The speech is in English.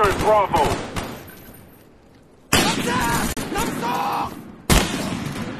Bravo.